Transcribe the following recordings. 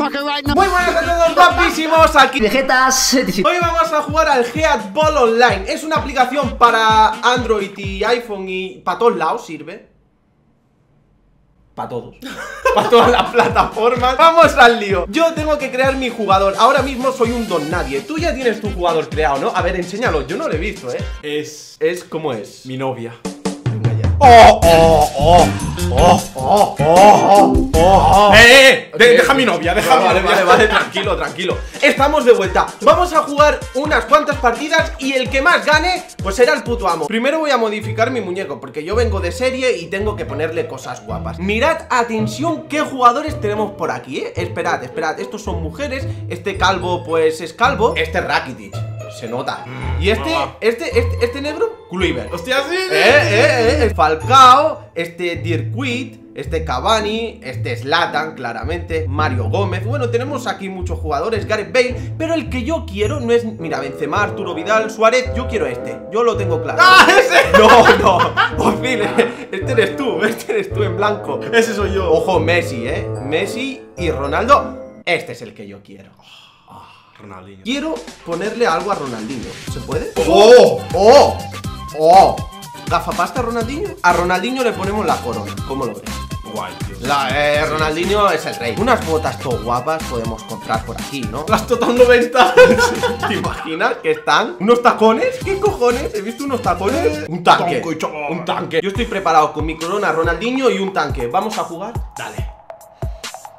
motherfucker right now. Muy buenas a todos, guapísimos, aquí Vegetas. Hoy vamos a jugar al Heat Ball Online Es una aplicación para Android y iPhone y para todos lados sirve para todos Para todas las plataformas Vamos al lío Yo tengo que crear mi jugador Ahora mismo soy un don nadie Tú ya tienes tu jugador creado, ¿no? A ver, enséñalo Yo no lo he visto, ¿eh? Es Es como es mi novia. Venga ya ¡Oh, oh, oh! ¡Oh, oh, oh, oh! oh. ¡Eh, eh! De- deja a mi novia, deja a mi Vale, novia. vale, vale, tranquilo, tranquilo Estamos de vuelta Vamos a jugar unas cuantas partidas Y el que más gane, pues será el puto amo Primero voy a modificar mi muñeco Porque yo vengo de serie y tengo que ponerle cosas guapas Mirad, atención, qué jugadores tenemos por aquí, eh Esperad, esperad, estos son mujeres Este calvo, pues es calvo Este es Rakitic, se nota Y este, ah. este, este, este negro, Kluivert ¡Hostia, sí! eh, eh, eh, Falcao, este Dirkweed, este Cavani, este Slatan, claramente, Mario Gómez. Bueno, tenemos aquí muchos jugadores, Gareth Bale, pero el que yo quiero no es, mira, Benzema, Arturo Vidal, Suárez, yo quiero este. Yo lo tengo claro. ¡Ah, ese! No, no, Ozil, este eres tú, este eres tú en blanco. Ese soy yo. Ojo, Messi, eh. Messi y Ronaldo. Este es el que yo quiero. Ronaldinho. Quiero ponerle algo a Ronaldinho. ¿Se puede? ¡Oh! ¡Oh! ¡Oh! ¿Gafapasta a Ronaldinho? A Ronaldinho le ponemos la corona. ¿Cómo lo ves? Guay, tío. La, eh, Ronaldinho es el rey. Unas botas todo guapas podemos comprar por aquí, ¿no? Las total 90. ¿Te imaginas que están? ¿Unos tacones? ¿Qué cojones? ¿He visto unos tacones? Un tanque. Un tanque. Yo estoy preparado con mi corona, Ronaldinho y un tanque. ¿Vamos a jugar? Dale.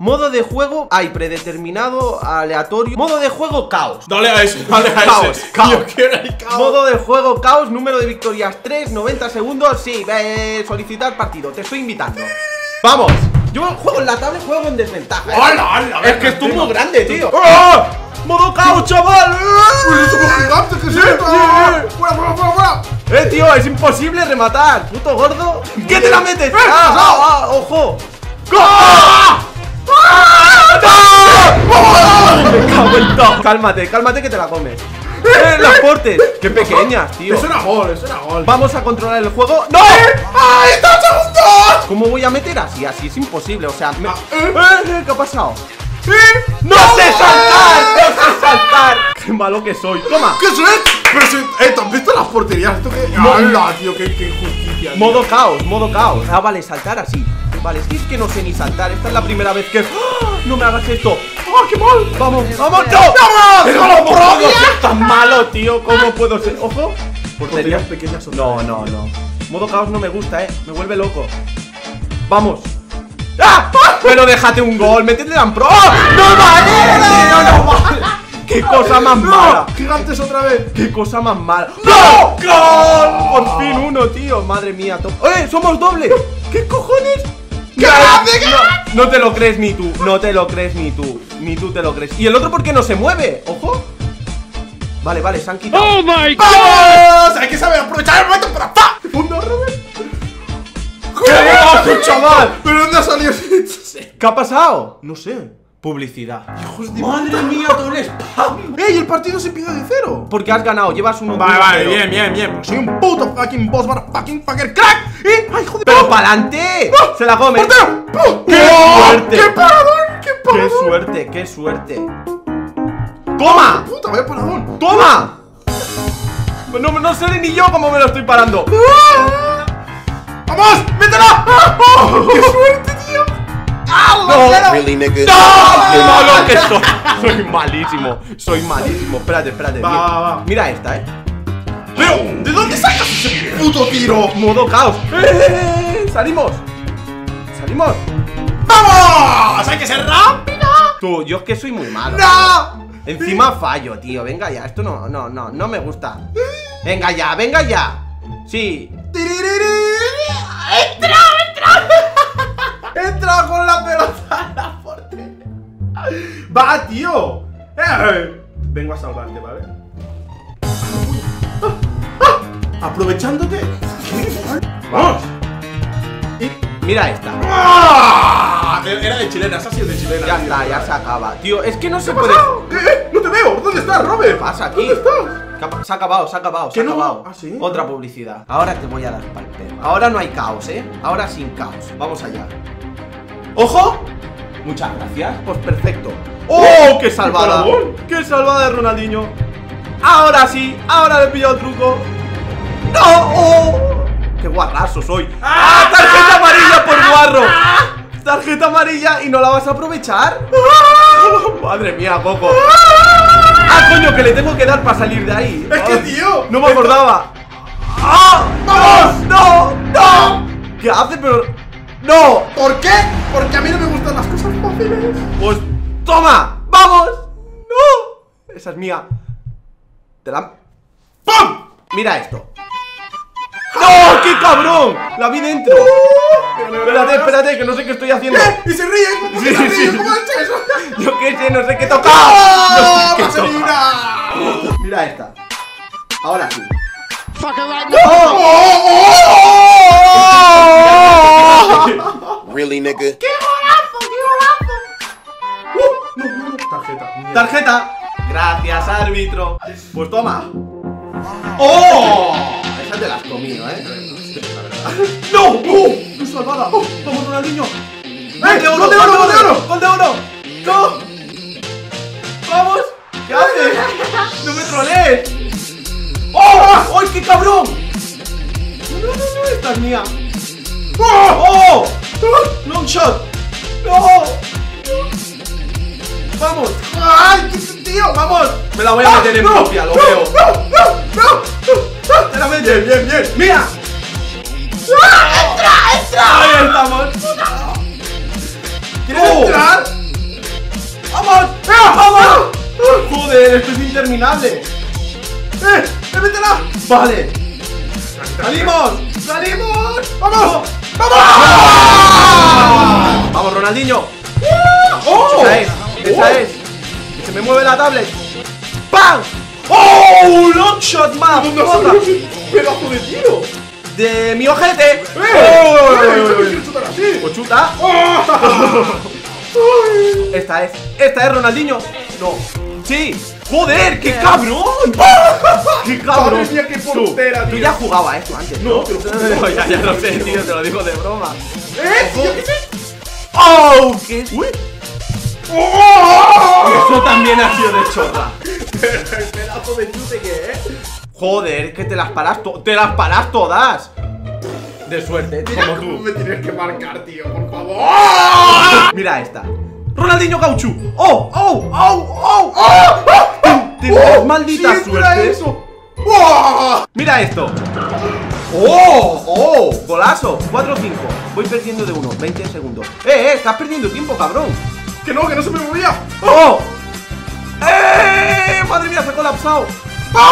Modo de juego, hay predeterminado, aleatorio. Modo de juego, caos. Dale a ese, dale a Caos, ese. caos. Yo quiero el caos. Modo de juego caos, número de victorias 3, 90 segundos. Sí, eh, solicitar partido, te estoy invitando. ¡Vamos! Yo juego en la tablet, juego en desventaja. ¿eh? ¡Hala, hala! Es que es muy grande, tío. ¡Ah! ¡Modo caos, chaval! ¡Uy, somos gigantes, ¿qué es esto? yeah. ¡Fuera, fuera, fuera, fuera! ¡Eh, tío! Es imposible rematar. ¡Puto gordo! ¿Qué te la metes? ¡Eh, ¡Ah, ah, ah, ojo! ¡Ah! Me cago en todo. Cálmate, cálmate que te la comes. ¡Eh, las portes! ¡Qué pequeñas, tío! Eso era gol, eso era gol. Vamos a controlar el juego. ¡No! ¡Ay, está un segundo! ¿Cómo voy a meter así? Así es imposible, o sea... me- Ah, ¿Eh? eh. eh, ¿Qué ha pasado? ¿Eh? ¡No sé saltar! ¡No sé saltar! ¡Qué malo que soy! ¡Toma! ¿Qué es esto? Pero si, eh, ¿te has visto las porterías? ¿Esto qué? ¡Hala, tío! ¡Qué, qué injusticia! tío. Modo caos, modo caos Ah, vale, saltar así Vale, es que es que no sé ni saltar Esta es la primera vez que... ¡Ah! ¡No me hagas esto! ¡Ah, qué mal! ¡Vamos, vamos! ¡No! ¡Vamos! ¡Pero ¡Vamos, cómo puedo ser tan malo, tío! ¿Cómo puedo ser? ¡Ojo! Porterías pequeñas son No, no, no Modo caos no me gusta, eh Me vuelve loco Vamos ¡Ah! Pero déjate un gol, métete en pro ¡Ah! ¡No vale! ¡No, no vale! ¡Qué cosa más mala! ¡No! ¡Gigantes otra vez! ¡Qué cosa más mala! ¡No! ¡Gol! Por fin uno, tío. Madre mía. to- ¡Eh! ¡Somos doble! ¿Qué cojones? ¡Qué grande, qué no, no te lo crees ni tú. No te lo crees ni tú. Ni tú te lo crees. ¿Y el otro por qué no se mueve? ¡Ojo! Vale, vale, se han quitado. Oh my god! ¡Vamos! Hay que saber aprovechar el momento para ¡pa! ¡Fondo, Robert! ¡Qué chaval! ¿Pero dónde ha salido esto? ¿Qué ha pasado? No sé. Publicidad. Hijos de Madre mía, doble spam. ¡Ey! El partido se empieza de cero. Porque has ganado, llevas uno. Vale, vale, bien, bien, bien. Soy un puto fucking boss, fucking fucker crack. ¿Eh? ¡Ay, joder! ¡Pero pa'lante! ¡Se la come! ¡Portero! ¡Qué suerte! ¡Qué paradón! ¡Qué suerte, qué suerte! ¡Toma! ¡Puta, vaya paradón! ¡Toma! No, no sé ni yo cómo me lo estoy parando. ¡Vamos! ¡Métela! ¡Oh! ¡Qué suerte, tío! ¡Ah, cero! Really, nigga? ¡No! ¡Qué malo que soy! Soy malísimo, soy malísimo. Espérate, espérate. Va, mira, va, va. mira esta, eh. ¡Pero! ¿De dónde sacas ese puto tiro? Modo caos. ¡Eh, eh, eh! ¡Salimos! ¡Salimos! ¡Vamos! ¡Hay que ser rápido! Tú, yo es que soy muy malo. ¡No! Encima fallo, tío. Venga ya, esto no, no, no, no me gusta. Venga ya, venga ya. Sí. ¡Entra, entra! ¡Entra con la pelota en la portería! ¡Va, tío! Eh, Vengo a salvarte, ¿vale? ¡Ah! ¡Ah! ¡Aprovechándote! ¡Vamos! Y mira esta. ¡Ah! Era de chilena, esa ha sido de chilena. Ya tío. está, ya se acaba. Tío, es que no se ¿Qué ha puede. ¿Qué? ¡No te veo! ¿Dónde estás, Robert? ¿Qué pasa aquí? ¿Dónde estás? ¿Qué ha pa- Se ha acabado, se ha acabado, se ¿Que ha no? acabado. ¿Ah, sí? Otra publicidad. Ahora te voy a dar pal. Ahora no hay caos, ¿eh? Ahora sin caos. Vamos allá. ¡Ojo! Muchas gracias. Pues perfecto. ¡Oh! ¡Qué salvada! ¡Qué salvada de Ronaldinho! Ahora sí, ahora le he pillado el truco. ¡No! ¡Oh! ¡Qué guarrazo soy! ¡Ah! ¡Tarjeta amarilla por guarro! ¡Tarjeta amarilla y no la vas a aprovechar! ¡Madre mía, Coco! ¡Ah, coño! Que le tengo que dar para salir de ahí. Es que, Ah, tío, No me acordaba. ¡Ah! ¡Vamos! ¡No! ¡No! ¿Qué hace? Pero. ¡No! ¿Por qué? Porque a mí no me gustan las cosas fáciles. Pues. ¡Toma! ¡Vamos! ¡No! Esa es mía. Te la. ¡Pum! Mira esto. ¡No! ¡Qué cabrón! La vi dentro. Espérate, espérate, que no sé qué estoy haciendo. ¡Y se ríe! ¿Por qué Sí, se ríe? sí. ¿Cómo ha hecho eso? Yo qué sé, no sé qué tocar. ¡Oh! No sé qué. Mira esta. Ahora sí. Really, nigga? No, no, no. Tarjeta. Mierda. Tarjeta. Gracias, árbitro. Pues toma. ¡Oh! Esa te la has comido, ¿eh? ¡No! ¡Oh! ¡Qué salvada! ¡Oh! ¡Vamos, Ronaldinho! ¡Gol de oro! ¡Gol de oro, gol de oro! ¡Gol de oro! ¡No! ¡Vamos! ¿Qué haces? ¡No me trolees! ¡Oh! ¡Ay, qué cabrón! No, no, no, no, esta es mía. ¡Oh! ¡Oh! ¡Long shot! ¡No! ¡Vamos! ¡Ay, qué tío! ¡Vamos! Me la voy a meter en propia, lo veo. ¡No, no, no! ¡Te la metes! Bien, bien, bien. ¡Mira! ¡Entra, entra! ¡Ahí estamos! ¿Quieres ¡Oh! entrar? ¡Vamos! ¡Ah! ¡Vamos! ¡Joder, esto es interminable! ¡Eh! ¡Eh, métela! ¡Vale! ¡Salimos! ¡Salimos! ¡Vamos! ¡Vamos! ¡Vamos, Ronaldinho! ¡Oh! Esa es, se me mueve la tablet. ¡Pam! ¡Oh! ¡Long shot más! ¿Dónde ha salido ese pedazo de tiro? ¡De mi ojete! ¡Eh! ¡Oh! ¡Eh! Pues chuta. Esta es. Esta es Ronaldinho. No. Sí. Joder, qué cabrón. Qué cabrón. Madre mía, qué portera, Tú, tú tío. ya jugabas esto antes. No, juro. No, ya, ya lo sé, tío. Te lo digo de broma. ¡Eh! ¡Oh! ¿Qué? ¡Uy! ¡Oh! Eso también ha sido de chorra. El pedazo de chute que es. Joder, es que te las paras te las paras todas. De suerte, Mira como cómo tú. me tienes que marcar, tío, por favor. Mira esta. Ronaldinho Gauchu. ¡Oh! ¡Oh! ¡Oh! ¡Oh! ¡Oh! Tendrás maldita sí, era suerte. eso! ¡Oh! Mira esto. ¡Oh! ¡Oh! Golazo. 4-5. Voy perdiendo de uno. 20 segundos. ¡Eh, eh! Estás perdiendo tiempo, cabrón. ¡Que no, que no se me movía! ¡Oh! ¡Eh! ¡Madre mía, se ha colapsado! ¡Pam!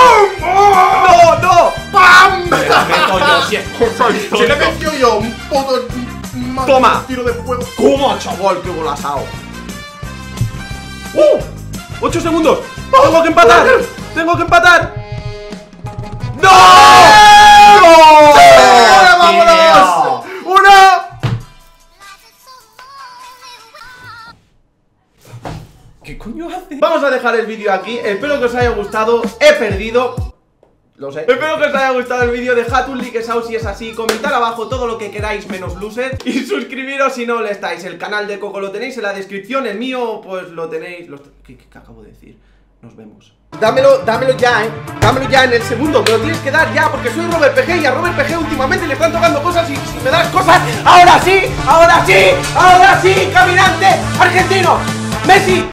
¡Oh! ¡No, no! ¡Pam! Me la meto yo, si es que soy Si le metió yo un puto Toma. tiro de fuego. ¿Cómo, chaval? ¡Qué golazao! ¡Uh! ¡Ocho segundos! ¡Tengo que empatar! ¡Tengo que empatar! ¡No! ¡No! ¿Qué coño hace? Vamos a dejar el vídeo aquí. Espero que os haya gustado. He perdido. Lo sé. Espero que os haya gustado el vídeo. Dejad un like out si es así. Comentad abajo todo lo que queráis menos loser. Y suscribiros si no lo estáis. El canal de Coco lo tenéis en la descripción. El mío, pues lo tenéis. ¿Qué, qué acabo de decir? Nos vemos. Dámelo, dámelo ya, eh. Dámelo ya en el segundo. Me lo tienes que dar ya porque soy Robert PG y a Robert PG últimamente le están tocando cosas y si me das cosas. ¡Ahora sí! ¡Ahora sí! ¡Ahora sí! ¡Caminante! ¡Argentino! ¡Messi!